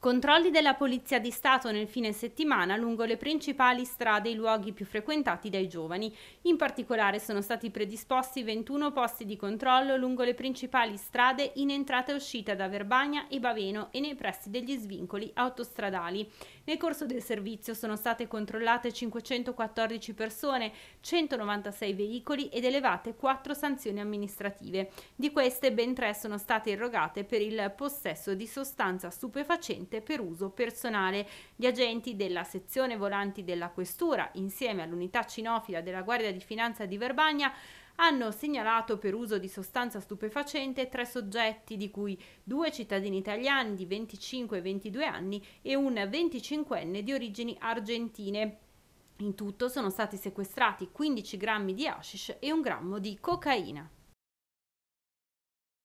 Controlli della Polizia di Stato nel fine settimana lungo le principali strade e i luoghi più frequentati dai giovani. In particolare sono stati predisposti 21 posti di controllo lungo le principali strade in entrata e uscita da Verbagna e Baveno e nei pressi degli svincoli autostradali. Nel corso del servizio sono state controllate 514 persone, 196 veicoli ed elevate 4 sanzioni amministrative. Di queste ben 3 sono state irrogate per il possesso di sostanza stupefacente esclusivamente per uso personale. Gli agenti della sezione volanti della Questura, insieme all'unità cinofila della Guardia di Finanza di Verbagna, hanno segnalato per uso di sostanza stupefacente tre soggetti, di cui due cittadini italiani di 25 e 22 anni e un 25enne di origini argentine. In tutto sono stati sequestrati 15 grammi di hashish e un grammo di cocaina.